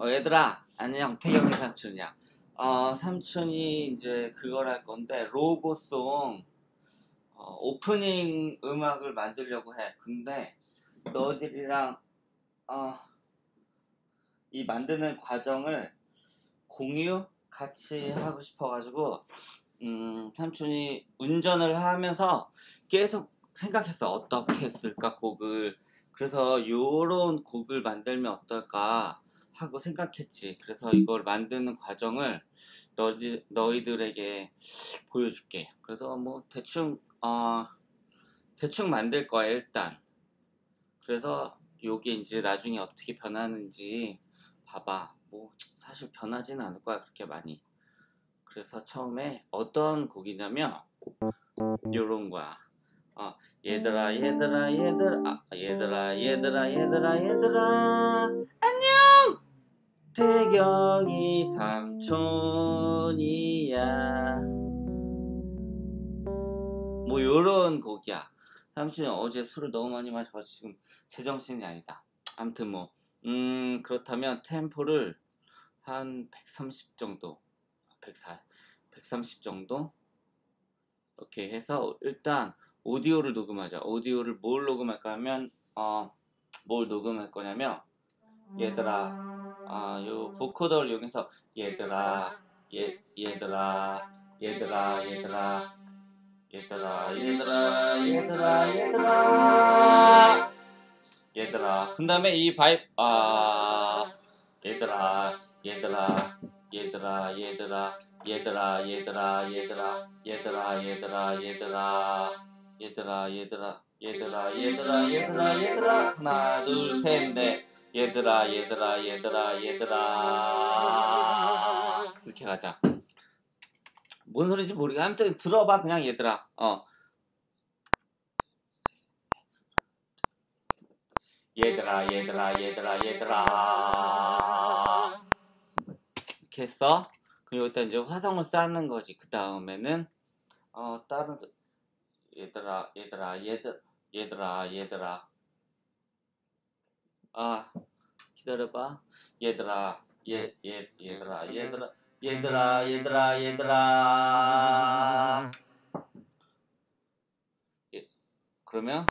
어, 얘들아, 안녕. 태경이 삼촌이야. 어, 삼촌이 이제 그걸 할 건데, 로고송, 어, 오프닝 음악을 만들려고 해. 근데, 너희들이랑, 어, 이 만드는 과정을 공유 같이 하고 싶어가지고, 음, 삼촌이 운전을 하면서 계속 생각했어. 어떻게 했을까, 곡을. 그래서 요런 곡을 만들면 어떨까 하고 생각했지. 그래서 이걸 만드는 과정을 너희, 너희들에게 보여줄게. 그래서 뭐 대충 어 대충 만들 거야 일단. 그래서 요게 이제 나중에 어떻게 변하는지 봐봐. 뭐 사실 변하지는 않을 거야 그렇게 많이. 그래서 처음에 어떤 곡이냐면 요런 거야. 어, 얘들아 얘들아 얘들아 아, 얘들아 얘들아 얘들아 얘들아 안녕 태경이 삼촌이야. 뭐 요런 곡이야. 삼촌이 어제 술을 너무 많이 마셔서 지금 제정신이 아니다. 암튼 뭐 음 그렇다면 템포를 한 130 정도 140 130 정도? 이렇게 해서 일단 오디오를 녹음하자. 오디오를 뭘 녹음할까 하면 어, 뭘 녹음할 거냐면 얘들아 아, 요 vocoder를 이용해서 얘들아 얘 얘들아 얘들아 얘들아 얘들아 얘들아 얘들아 얘들아 얘들아 그 다음에 이 바이 아 얘들아 얘들아 얘들아 얘들아 얘들아 얘들아 얘들아 얘들아 얘들아 얘들아 얘들아 얘들아 얘들아 얘들아 얘들아 얘들아 하나 둘셋넷 얘들아 얘들아 얘들아 얘들아. 이렇게 가자. 뭔 소리인지 모르겠 아무튼 들어봐 그냥 얘들아. 어. 얘들아 얘들아 얘들아 얘들아. 이렇게 했어. 그리고 일단 이제 화성을 쌓는 거지. 그 다음에는 어 다른 얘들아 얘들아 얘들 얘들아 얘들아. 아 기다려봐. 얘들아 얘 얘 얘들아 얘들아 얘들아 얘들아 얘들아. 예, 그러면?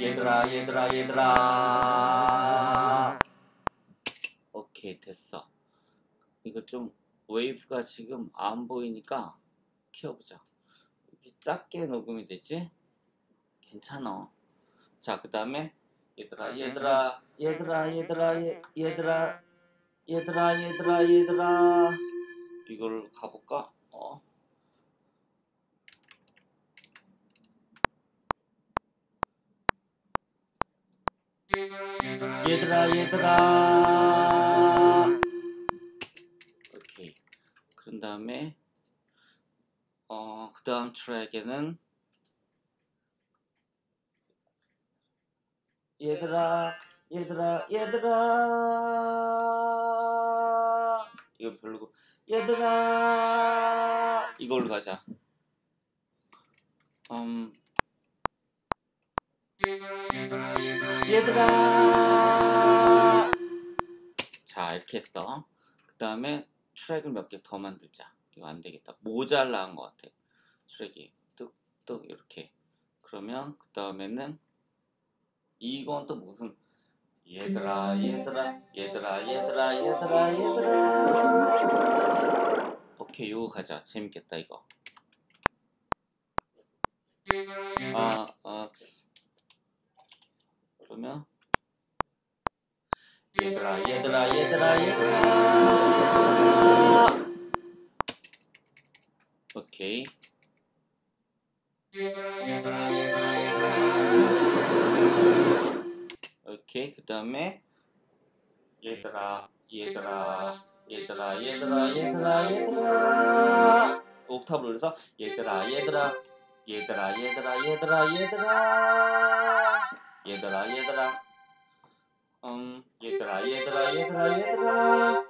얘들아 얘들아 얘들아. 오케이 됐어. 이거 좀 웨이브가 지금 안 보이니까 키워보자. 작게 녹음이 되지? 괜찮아. 자, 그 다음에 얘들아, 얘들아, 얘들아, 얘들아, 얘, 얘들아, 얘들아, 얘들아, 얘들아. 이걸 가볼까? 어. 얘들아, 얘들아. 그 다음에 어, 그 다음 트랙에는 얘들아 얘들아 얘들아 이거 별로고 얘들아 이걸로 가자 음 얘들아 자 이렇게 했어 그 다음에 트랙을 몇 개 더 만들자. 이거 안 되겠다. 모자란 것 같아. 트랙이 뚝뚝 이렇게. 그러면 그 다음에는 이건 또 무슨 얘들아 얘들아 얘들아 얘들아 얘들아 얘들아. 오케이 이거 가자. 재밌겠다 이거. 아, 아. 그러면? 얘들아 얘들아 얘들아 얘들아. 오케이. 얘들아 얘들아 얘들아 얘들아 얘들아 얘들아 옥탑을 올려서 얘들아 얘들아 얘들아 얘들아 얘들아 얘들아 얘들아 얘들아 음, 얘들아, 얘들아, 얘들아, 얘들아,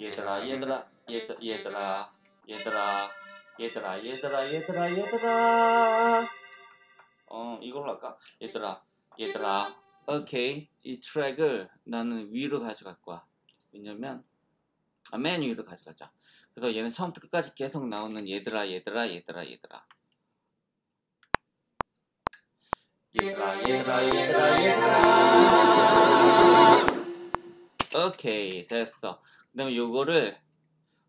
얘들아, 얘들아, 얘들, 얘들아, 얘들아, 얘들아, 얘들아, 얘들아, 얘들아. 어, 이걸로 할까? 얘들아, 얘들아, 오케이. 이 트랙을 나는 위로 가져갈 거야. 왜냐면 아, 맨 위로 가져가자. 그래서 얘는 처음부터 끝까지 계속 나오는 얘들아 얘들아 얘들아 얘들아. 얘들아 얘들아 얘들아 얘들아. 오케이 됐어. 그 다음에 요거를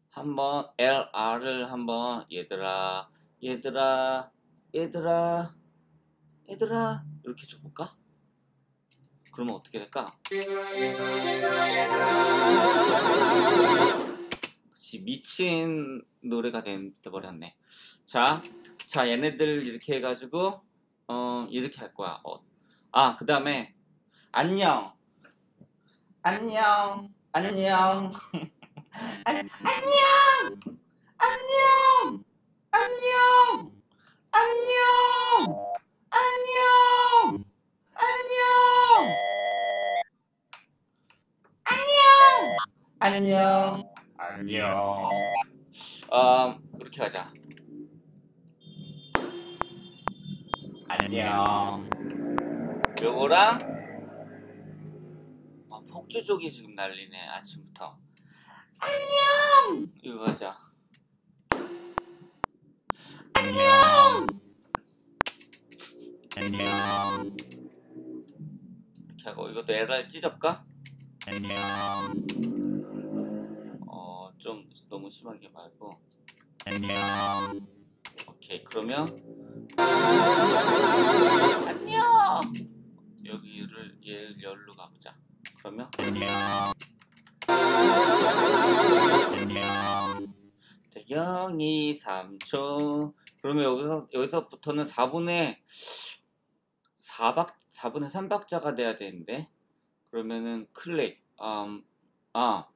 한번 LR을 한번 얘들아 얘들아 얘들아 얘들아 이렇게 줘볼까? 그러면 어떻게 될까? 그치 미친 노래가 된- 돼버렸네. 자, 자 얘네들 이렇게 해가지고 어 이렇게 할 거야. 어. 아그 다음에 안녕. 안녕. 안녕. 안- 안녕! 안녕! 안녕 안녕! 안녕! 안녕! 안녕. 안녕. 음 그렇게 하자. 안녕. 요거랑? 아, 폭주족이 지금 난리네 아침부터. 안녕. 이거 하자. 안녕 안녕 이렇게 하고 이것도 LR 찢어볼까? 어, 좀 너무 심하게 말고. 오케이, 그러면 안녕. 여기를 얘 열로 가보자. 그러면 자, 0, 2, 3초. 그러면 여기서 여기서부터는 4분의 4박 4분의 3박자가 돼야 되는데 그러면은 클릭 음, 아.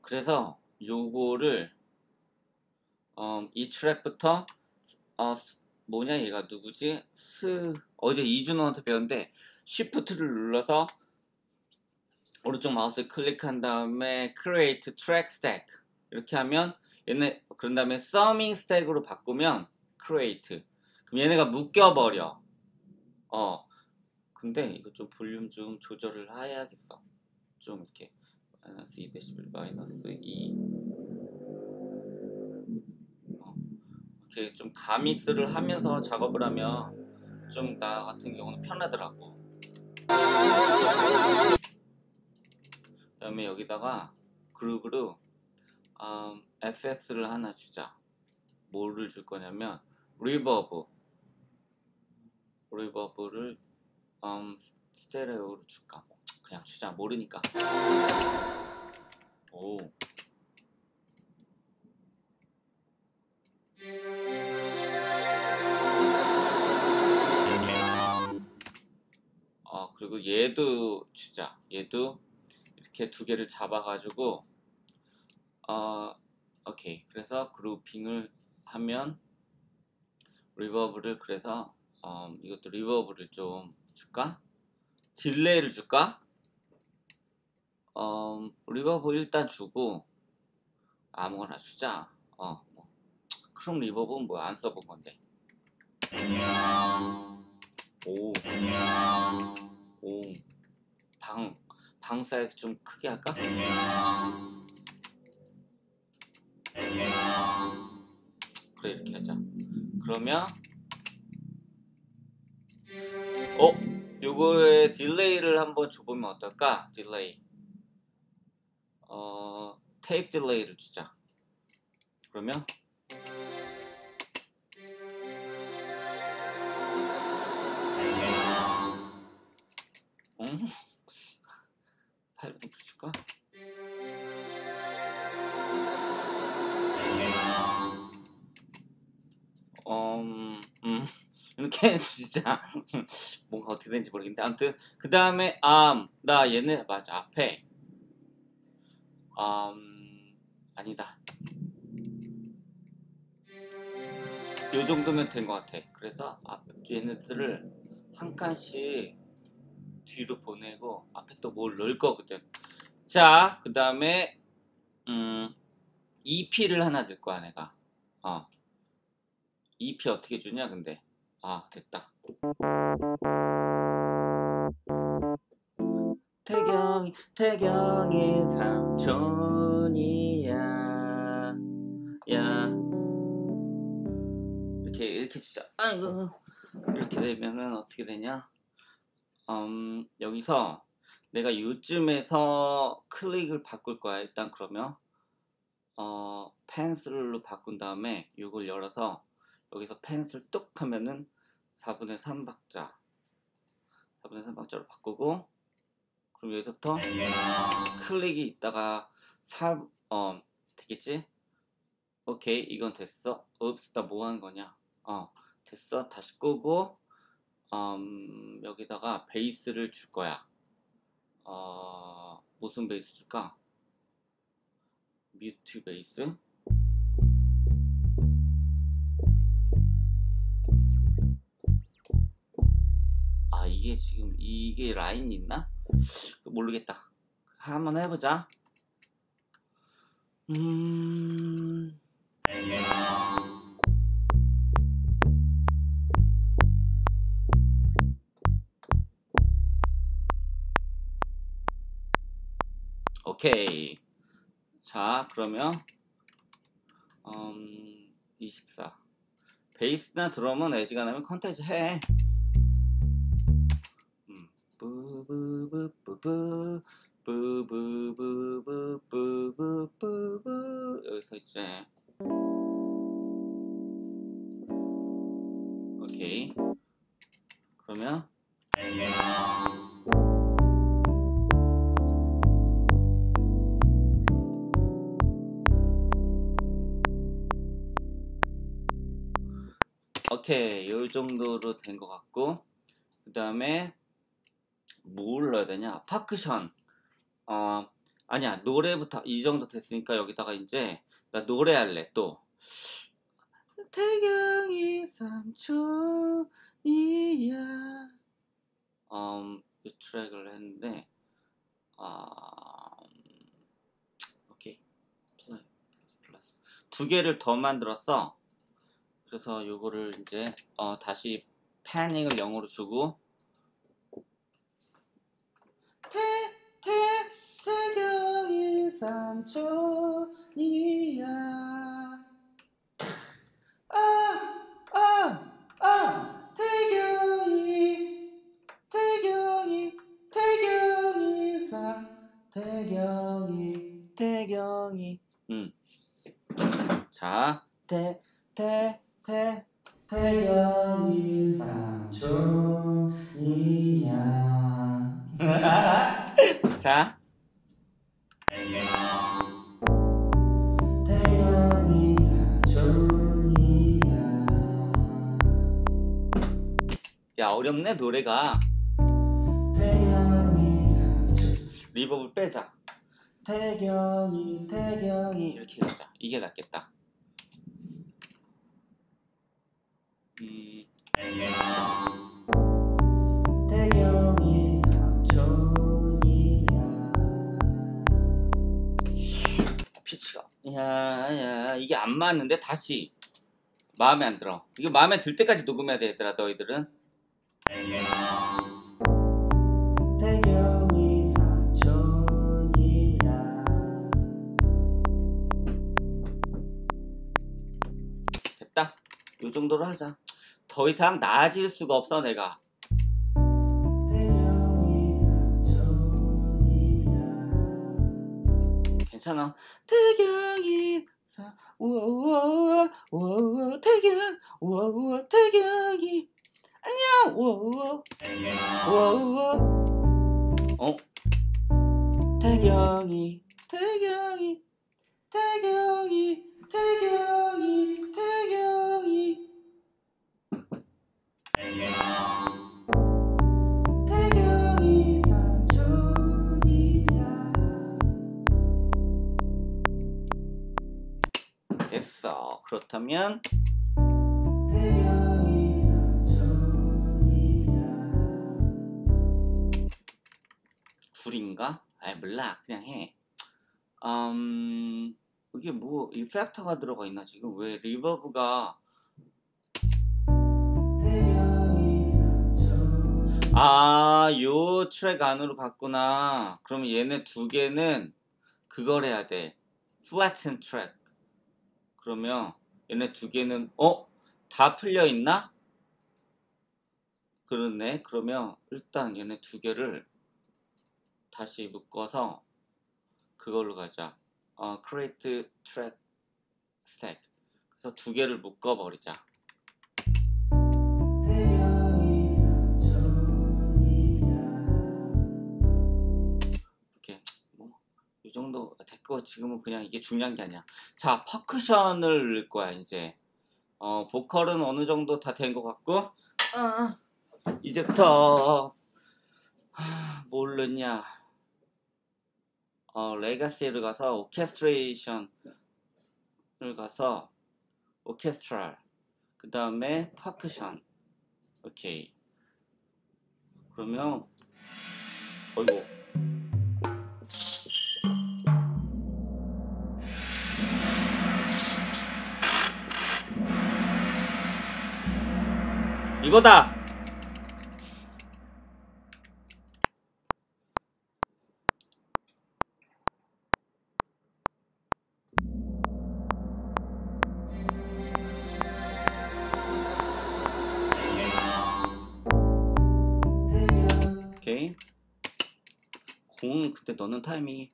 그래서 요거를 음, 이 트랙부터 어, 스- 뭐냐 얘가 누구지? 스 어제 이준호한테 배웠는데 shift를 눌러서 오른쪽 마우스 클릭한 다음에 create track stack. 이렇게 하면 얘네 그런 다음에 summing stack으로 바꾸면 create. 그럼 얘네가 묶여버려 어 근데 이거 좀 볼륨 좀 조절을 해야겠어. 좀 이렇게 마이너스 2데시벨 마이너스 2 어, 이렇게 좀 가믹스를 하면서 작업을 하면 좀 나 같은 경우는 편하더라고. 그 다음에 여기다가 그룹으로 음, FX를 하나 주자. 뭐를 줄 거냐면 reverb 리버브를 음, 스테레오로 줄까? 그냥 주자 모르니까. 오. 아 그리고 얘도 주자. 얘도 이렇게 두 개를 잡아가지고 어 오케이. 그래서 그룹핑을 하면 reverb를 그래서 음, 이것도 reverb를 좀 줄까? delay를 줄까? 음, reverb 일단 주고 아무거나 주자. 어, 뭐. ChromaVerb는 뭐 안 써본 건데. 오, 오, 방, 방 사이즈 좀 크게 할까? 그래 이렇게 하자. 그러면 어? 요거에 delay를 한번 줘보면 어떨까? delay 어... tape delay를 주자 그러면 응? 8분 줄까? 이렇게 진짜. 뭔가 어떻게 되는지 모르겠는데. 아무튼 그 다음에 음, 나 얘네 맞아 앞에. 음, 아니다. 요 정도면 된 것 같아. 그래서 앞 얘네들을 한 칸씩 뒤로 보내고 앞에 또 뭘 넣을 거거든. 자 그 다음에 음, EP를 하나 넣을 거야 내가. 어. EP 어떻게 주냐 근데 아 됐다. 태경이 태경이 삼촌이야. 야. 이렇게 이렇게 주자. 아이고. 이렇게 되면은 어떻게 되냐? 음 여기서 내가 요즘에서 클릭을 바꿀 거야 일단 그러면. 어 펜슬로 바꾼 다음에 이걸 열어서 여기서 펜슬 뚝 하면은 4분의 3박자 4분의 3박자로 바꾸고 그럼 여기서부터 클릭이 있다가 3, 어, 되겠지? 오케이, 이건 됐어. 읍스, 나 뭐 하는 거냐? 어, 됐어. 다시 끄고, 음, 여기다가 베이스를 줄 거야. 어, 무슨 베이스 줄까? 뮤트 베이스? 아, 이게 지금, 이게 라인이 있나? 모르겠다. 한번 해보자. 음. 오케이. 자, 그러면 음, 24. 베이스나 드럼은 애지간하면 컨텐츠 해. 뿌뿌뿌뿌뿌 뿌뿌뿌뿌뿌뿌뿌 여기서 이제 오케이 그러면 오케이 요 정도로 된 것 같고 그 다음에 뭘 넣어야 되냐? 파크션. 어, 아니야. 노래부터 이 정도 됐으니까 여기다가 이제 나 노래할래. 또. 태경이 삼촌이야. 음, 이 트랙을 했는데 아, 두 개를 더 만들었어. 그래서 요거를 이제 어, 다시 패닝을 0으로 주고 태, 태, 태경이 삼촌이야. 아, 아, 아, 태경이, 태경이, 태경이 삼, 태경이, 태경이. 음. 자, 태, 태, 태, 태경이 삼촌이야. 자. 야 어렵네 노래가. reverb 빼자. 태경이 태경이 이렇게 가자. 이게 낫겠다. 음. 태경 야야 이게 안 맞는데 다시 마음에 안 들어. 이거 마음에 들 때까지 녹음해야 돼 얘들아 너희들은. 됐다. 요 정도로 하자. 더 이상 나아질 수가 없어 내가. 괜찮아. 태경이 사 우와 우와 태경 우와 태경이 안녕 우와 우와 어 태경이 태경이 태경이 태경이 태경이 됐어 그렇다면 둘인가? 아이 몰라 그냥 해 음... 이게 뭐 이펙터가 들어가 있나 지금 왜 리버브가 아, 요 트랙 안으로 갔구나. 그럼 얘네 두 개는 그걸 해야 돼. flatten. 그러면 얘네 두 개는 어? 다 풀려 있나? 그러네. 그러면 일단 얘네 두 개를 다시 묶어서 그걸로 가자. 어, create track stack. 그래서 두 개를 묶어 버리자. 이 정도 됐고 지금은 그냥 이게 중요한 게 아니야. 자, 퍼크션을 넣을 거야 이제. 어, 보컬은 어느 정도 다 된 것 같고, 어, 이제부터 뭘 넣냐? 어, 레가시를 가서 오케스트레이션을 가서 오케스트랄 그 다음에 퍼크션 오케이 그러면 어이구 이거다. 오케이. 공은 그때 넣는 타이밍이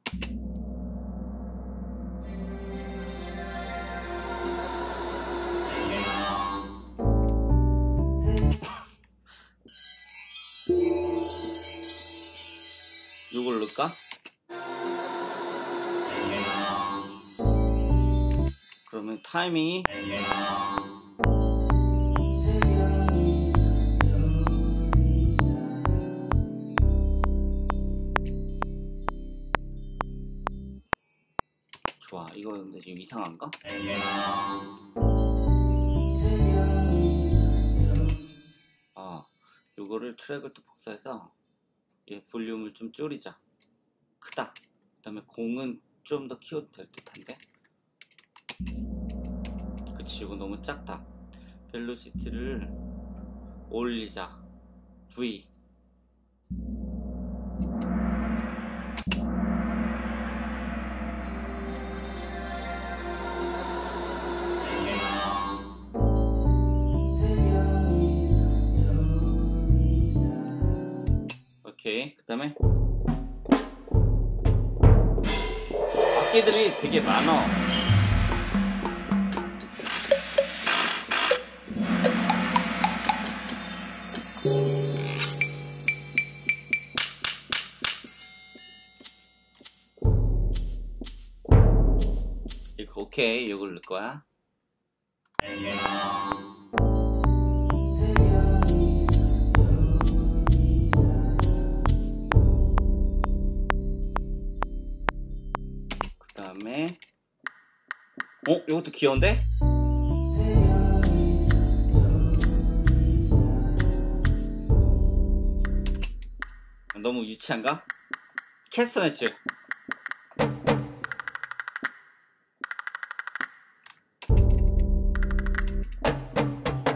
이걸 넣을까? 그러면 타이밍이 좋아 이거 근데 지금 이상한가? 아 요거를 트랙을 또 복사해서 얘 볼륨을 좀 줄이자. 크다. 그 다음에 공은 좀 더 키워도 될 듯한데? 그치 이거 너무 작다. 벨로시티를 올리자. V 그 다음에 악기들이 되게 많아. 이거 오케이. 이걸 넣을 거야 어? 이것도 귀여운데? 너무 유치한가? 캐스터네츠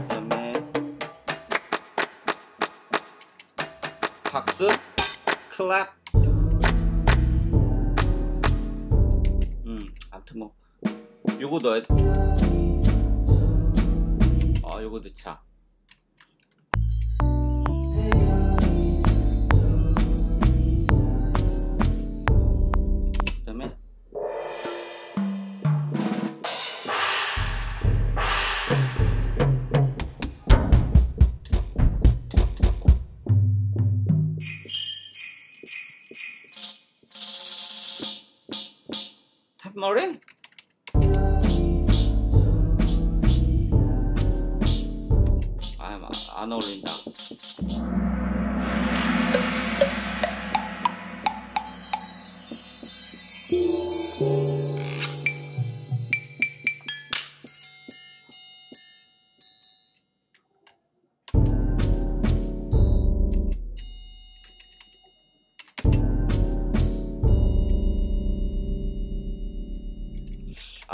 그다음에 박수 클랩 음 아무튼 뭐 요거 넣어야 아 요거 넣자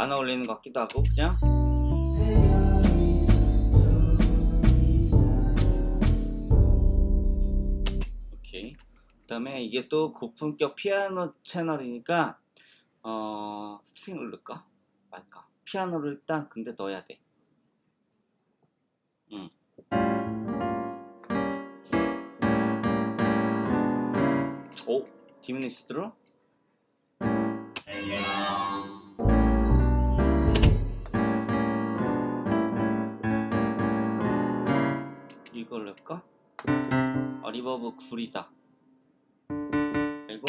안 어울리는 것 같기도 하고 그냥? 그 다음에 이게 또 고품격 피아노 채널이니까 어 string을 넣을까? 말까? 피아노를 일단 근데 넣어야 돼. 응. 오 디미니시드로 이걸 넣을까? 아 리버브 굴이다. 그리고?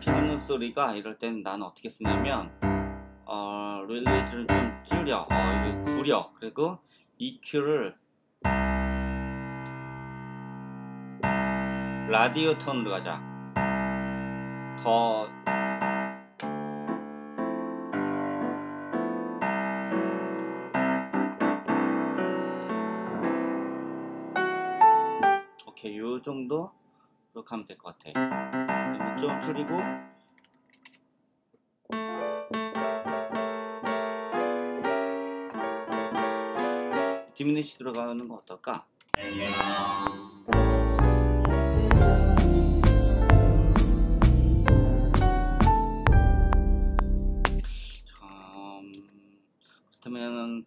피아노 소리가 이럴 땐 나는 어떻게 쓰냐면 어 릴리즈를 좀 줄여. 어 이거 구려. 그리고 EQ를 라디오 톤으로 가자 더 오케이 요 정도 이렇게 하면 될 것 같아. 좀 줄이고. 디미니시 들어가는 거 어떨까?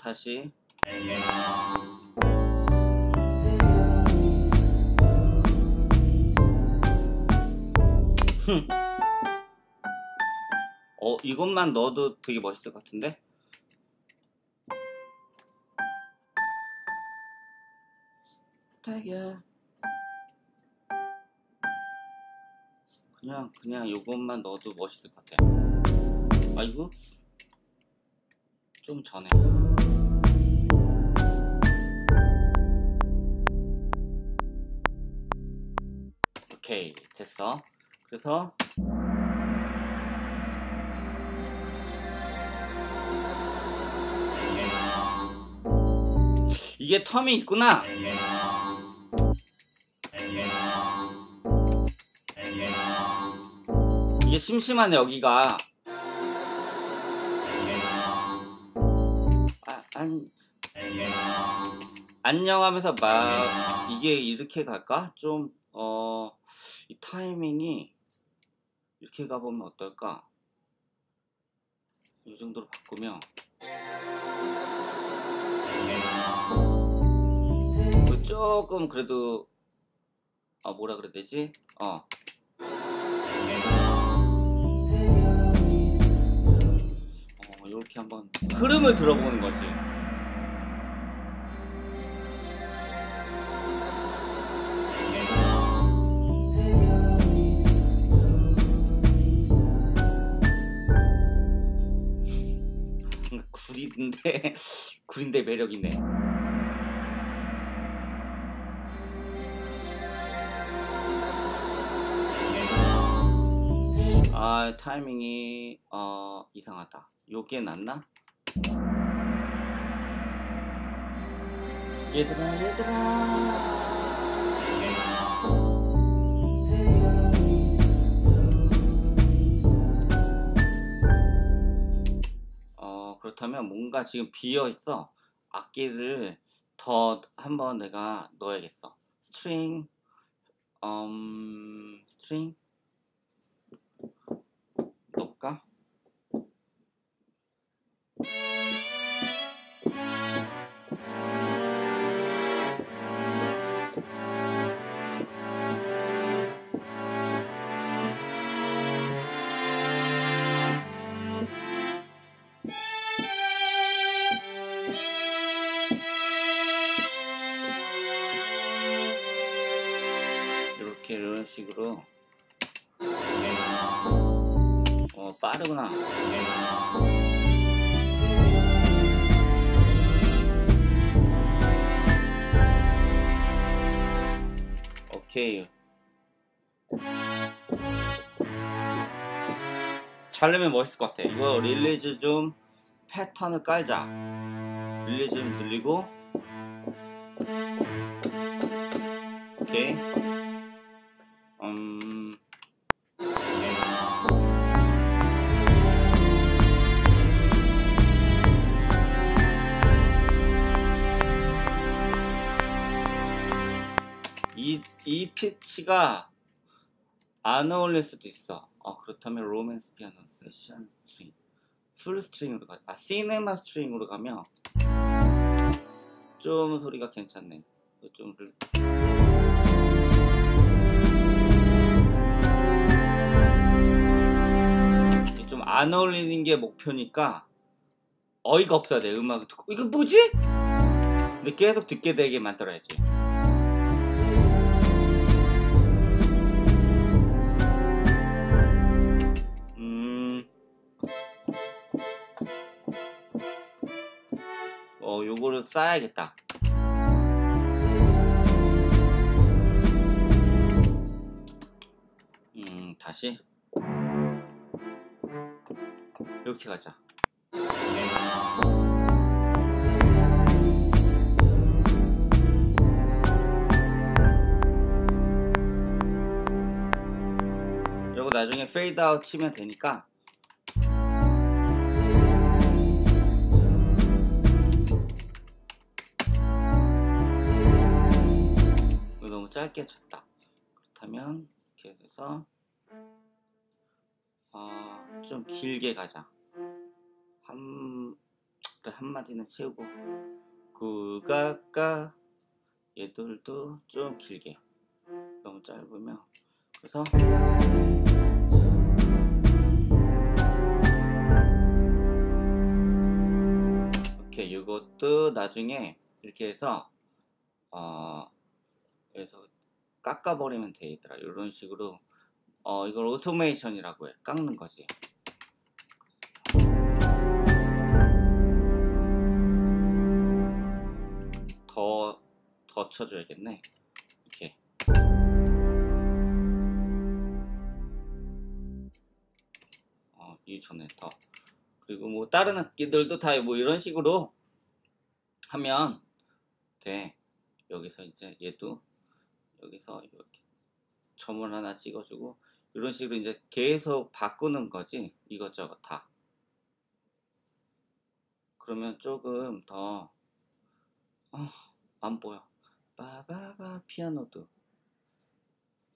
다시 흠. 어 이것만 넣어도 되게 멋있을 것 같은데? 타이거 그냥 그냥 요것만 넣어도 멋있을 것 같아 아이고 좀 전에 오케이 됐어. 그래서 이게 텀이 있구나. 이게 심심하네 여기가. 아, 안, 안녕 하면서 막 이게 이렇게 갈까? 좀 어 이 타이밍이 이렇게 가보면 어떨까? 이 정도로 바꾸면 그 조금 그래도 아 뭐라 그래야 되지? 어 어, 이렇게 한번 흐름을 들어보는 거지. 구린데 구린데 매력이네. 아 타이밍이 어 이상하다. 요게 낫나? 얘들아 얘들아 그렇다면 뭔가 지금 비어 있어. 악기를 더 한번 내가 넣어야겠어. string 음 스트링? 넣을까? 식으로. 어 빠르구나. 오케이. 잘 내면 멋있을 것 같아. 이거 릴리즈 좀 패턴을 깔자. 릴리즈 좀 늘리고. 오케이 음... 이, 이 피치가 안 어울릴 수도 있어. 어, 그렇다면 로맨스 피아노 session string, full string으로 가. 아 cinema string으로 가면 좀 소리가 괜찮네. 좀 그 좀 안 어울리는 게 목표니까 어이가 없어야 돼 음악을 듣고 이거 뭐지? 근데 계속 듣게 되게 만들어야지. 음, 어, 요거를 쌓아야겠다. 음, 다시. 이렇게 가자. 이러고 나중에 페이드 아웃 치면 되니까 너무 짧게 쳤다. 그렇다면 이렇게 해서 어, 좀 길게 가자. 한, 한 마디는 채우고. 구가까 얘들도 좀 길게. 너무 짧으면 그래서 이렇게 이것도 나중에 이렇게 해서 어 그래서 깎아버리면 되더라. 이런 식으로 어 이걸 오토메이션이라고 해. 깎는 거지 더 쳐줘야겠네. 이렇게. 어, 이 전에 더. 그리고 뭐 다른 악기들도 다 뭐 이런 식으로 하면 돼. 여기서 이제 얘도 여기서 이렇게 점을 하나 찍어주고 이런 식으로 이제 계속 바꾸는 거지 이것저것 다. 그러면 조금 더 어, 안 보여. 빠바바 피아노도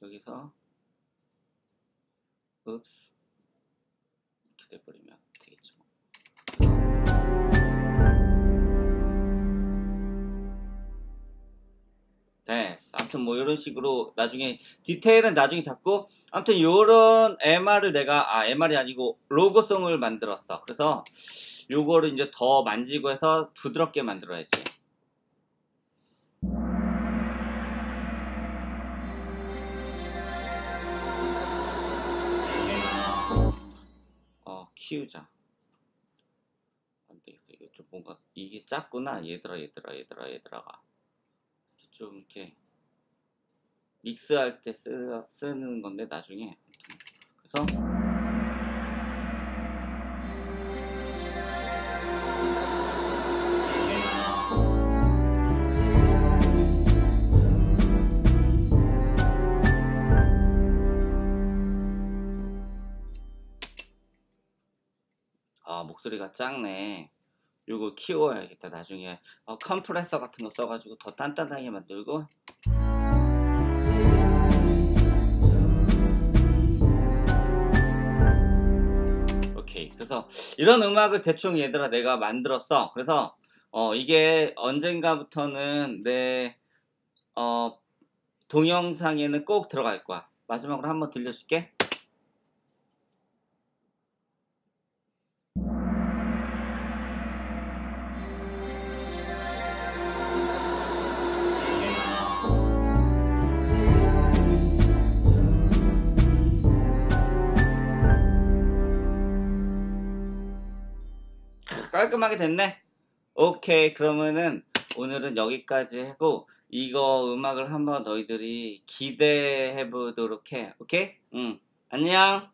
여기서 읍스 이렇게 돼버리면 뭐. 됐어. 아무튼 뭐 이런 식으로 나중에 디테일은 나중에 잡고 아무튼 요런 MR을 내가 아 MR이 아니고 로고송을 만들었어. 그래서 요거를 이제 더 만지고 해서 부드럽게 만들어야지. 키우자. 안 되겠어. 이거 좀 뭔가, 이게 작구나. 얘들아, 얘들아, 얘들아, 얘들아가. 좀 이렇게, 믹스할 때 쓰, 쓰는 건데, 나중에. 그래서, 목소리가 작네. 요거 키워야겠다. 나중에 어, 컴프레서 같은 거 써가지고 더 단단하게 만들고 오케이. 그래서 이런 음악을 대충 얘들아 내가 만들었어. 그래서 어, 이게 언젠가부터는 내 어, 동영상에는 꼭 들어갈 거야. 마지막으로 한번 들려줄게. 깔끔하게 됐네. 오케이. 그러면은 오늘은 여기까지 하고 이거 음악을 한번 너희들이 기대해 보도록 해. 오케이? 응. 안녕.